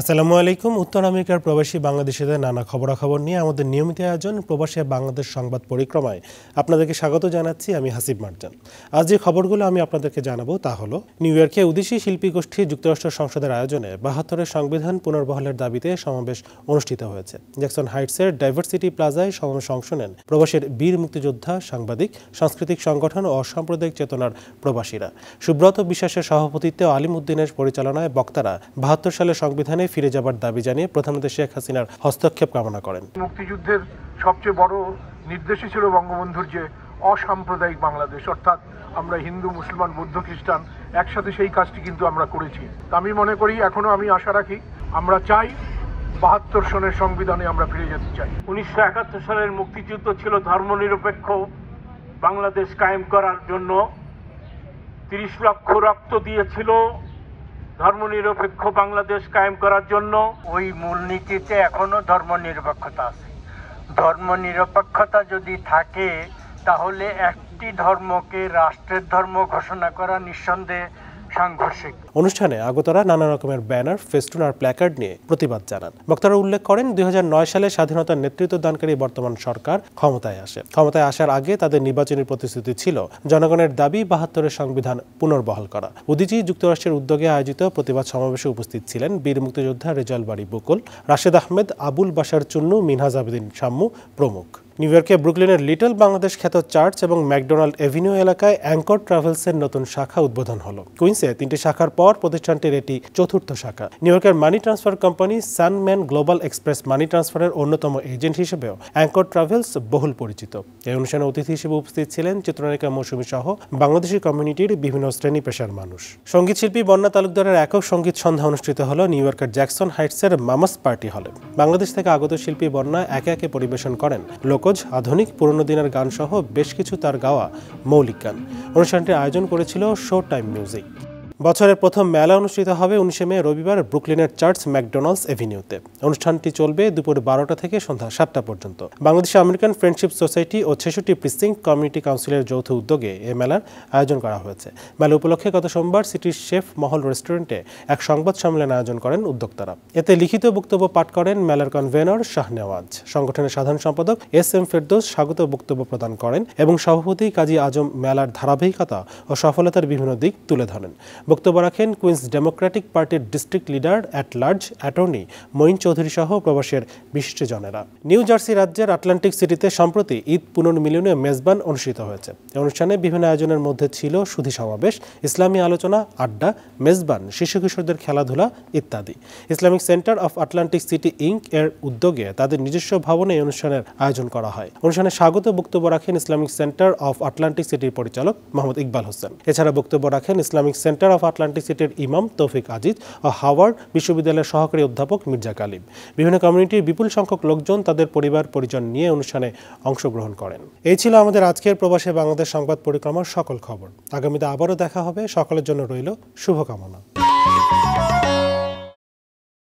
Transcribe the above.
আসসালামু আলাইকুম। উত্তর আমেরিকার প্রবাসী বাংলাদেশিদের নানা খবরাখবর নিয়ে আমাদের নিয়মিত আয়োজন প্রবাসী বাংলাদেশ সংবাদ পরিক্রমায়। আপনাদেরকে স্বাগত জানাচ্ছি, আমি হাসিব মার্জান। আজ যে খবরগুলো আমি আপনাদেরকে জানাব তা হলো, নিউ ইয়র্কে উদেশি শিল্পী গোষ্ঠী যুক্তরাষ্ট্র সংসদের আয়োজনে বাহাত্তরের সংবিধান পুনর্বহালের দাবিতে সমাবেশ অনুষ্ঠিত হয়েছে। জ্যাকসন হাইটসের ডাইভার্সিটি প্লাজায় সমাবেশ অংশ নেন প্রবাসীর বীর মুক্তিযোদ্ধা, সাংবাদিক, সাংস্কৃতিক সংগঠন ও অসাম্প্রদায়িক চেতনার প্রবাসীরা। সুব্রত বিশ্বাসের সভাপতিত্বে আলিম উদ্দিনের পরিচালনায় বক্তারা বাহাত্তর সালের সংবিধানে ফিরে যাবার দাবি জানিয়ে প্রধানমন্ত্রী শেখ হাসিনার হস্তক্ষেপ কামনা করেন। মুক্তিযুদ্ধের সবচেয়ে বড় নির্দেশই ছিল বঙ্গবন্ধুর যে অসাম্প্রদায়িক বাংলাদেশ। অর্থাৎ আমরা হিন্দু মুসলমান বৌদ্ধ খ্রিস্টান একসাথে সেই কাজটি কিন্তু আমরা করেছি। তা আমি মনে করি এখনও আমি আশা রাখি আমরা চাই বাহাত্তর সনের সংবিধানে আমরা ফিরে যেতে চাই। উনিশশো একাত্তর সালের মুক্তিযুদ্ধ ছিল ধর্মনিরপেক্ষ বাংলাদেশ কায়েম করার জন্য। তিরিশ লক্ষ রক্ত দিয়েছিল ধর্মনিরপেক্ষ বাংলাদেশ কায়েম করার জন্য ওই মূলনীতিতে এখনও ধর্মনিরপেক্ষতা আছে। ধর্মনিরপেক্ষতা যদি থাকে, তাহলে একটি ধর্মকে রাষ্ট্রের ধর্ম ঘোষণা করা নিঃসন্দেহে সাংঘর্ষিক। অনুষ্ঠানে আগতরা নানা রকমের ব্যানার, ফেস্টুন আর প্ল্যাকার্ড নিয়ে প্রতিবাদ জানান। বক্তারা উল্লেখ করেন, দুই হাজার নয় সালে স্বাধীনতার নেতৃত্ব দানকারী বর্তমান সরকার ক্ষমতায় আসে। ক্ষমতায় আসার আগে তাদের নির্বাচনী প্রতিশ্রুতি ছিল জনগণের দাবি, বাহাত্তরের সংবিধান পুনর্বহাল করা। উদিচি যুক্তরাষ্ট্রের উদ্যোগে আয়োজিত প্রতিবাদ সমাবেশে উপস্থিত ছিলেন বীর মুক্তিযোদ্ধা রেজাল বাড়ি বকুল, রাশেদ আহমেদ, আবুল বাসার চুন্নু মিনহাজ আবেদিন শাম্মু প্রমুখ। নিউ ইয়র্কে ব্রুকলিনের লিটল বাংলাদেশ খ্যাত চার্চ এবং ম্যাকডোনাল্ড এভিনিউ এলাকায় অ্যাঙ্কর ট্রাভেলসের নতুন শাখা উদ্বোধন হলো। কুইন্সে তিনটি শাখার পর প্রতিষ্ঠানটির এটি চতুর্থ শাখা। নিউ ইয়র্কের money transfer company Sunman Global Express money ট্রান্সফারের অন্যতম এজেন্ট হিসেবেও অ্যাঙ্কর ট্রাভেলস বহুল পরিচিত। এই অনুষ্ঠানে অতিথি হিসেবে উপস্থিত ছিলেন চিত্রনায়িকা মৌসুমী সহ বাংলাদেশি কমিউনিটির বিভিন্ন শ্রেণি পেশার মানুষ। সংগীত শিল্পী বন্যা তালুকদারের একক সংগীত সন্ধ্যা অনুষ্ঠিত হলো নিউ ইয়র্কের জ্যাকসন হাইটসের মামাস পার্টি হলে বাংলাদেশ থেকে আগত শিল্পী বন্যা একে একে পরিবেশন করেন। লোকজ আধুনিক পুরনো দিনের গান সহ বেশ কিছু তার গাওয়া মৌলিক গান। অনুষ্ঠানটির আয়োজন করেছিল শো টাইম মিউজিক বছরের প্রথম মেলা অনুষ্ঠিত হবে উনিশে মে, রবিবার ব্রুকলিনের চার্চ ম্যাকডোনাল্ডস এভিনিউতে। অনুষ্ঠানটি চলবে দুপুর বারোটা থেকে সন্ধ্যা সাতটা পর্যন্ত। বাংলাদেশ আমেরিকান ফ্রেন্ডশিপ সোসাইটি ও ছেষট্টি প্রিসিং কমিউনিটি কাউন্সিলের যৌথ উদ্যোগে এ মেলার আয়োজন করা হয়েছে। মেলা উপলক্ষে গত সোমবার সিটির শেফ মহল রেস্টুরেন্টে এক সংবাদ সম্মেলন আয়োজন করেন উদ্যোক্তারা। এতে লিখিত বক্তব্য পাঠ করেন মেলার কনভেনর শাহনেওয়াজ সংগঠনের সাধারণ সম্পাদক এস এম ফেরদোস স্বাগত বক্তব্য প্রদান করেন এবং সভাপতি কাজী আজম মেলার ধারাবাহিকতা ও সফলতার বিভিন্ন দিক তুলে ধরেন। বক্তব্য রাখেন কুইন্স ডেমোক্রেটিক পার্টির district leader at large, attorney Moin Chowdhury সহ প্রবাসের বিশিষ্টজনেরা নিউ জার্সি রাজ্যের আটলান্টিক সিটিতে সম্প্রতি ঈদ পুনর্মিলনীয় মেজবান অনুষ্ঠিত হয়েছে। অনুষ্ঠানে বিভিন্ন আয়োজনের মধ্যে ছিল সুধী সমাবেশ, ইসলামী আলোচনা, আড্ডা, মেজবান শিশু কিশোরদের খেলাধুলা ইত্যাদি। Islamic Center of Atlantic City Inc এর উদ্যোগে তাদের নিজস্ব ভবনে এই অনুষ্ঠানের আয়োজন করা হয়। অনুষ্ঠানে স্বাগত বক্তব্য রাখেন ইসলামিক সেন্টার অফ আটলান্টিক সিটির পরিচালক মোহাম্মদ ইকবাল হোসেন। এছাড়া বক্তব্য রাখেন ইসলামিক সেন্টার অফ আটলান্টিক সিটির ইমাম তৌফিক আজিজ ও হাওয়ার্ড বিশ্ববিদ্যালয়ের সহকারী অধ্যাপক মির্জা কালিম। বিভিন্ন কমিউনিটির বিপুল সংখ্যক লোকজন তাদের পরিবার, পরিজন নিয়ে অনুষ্ঠানে অংশগ্রহণ করেন। এই ছিল আমাদের আজকের প্রবাসে বাংলাদেশ সংবাদ পরিক্রমার সকল খবর। আগামীতে আবারও দেখা হবে। সকলের জন্য রইল শুভকামনা।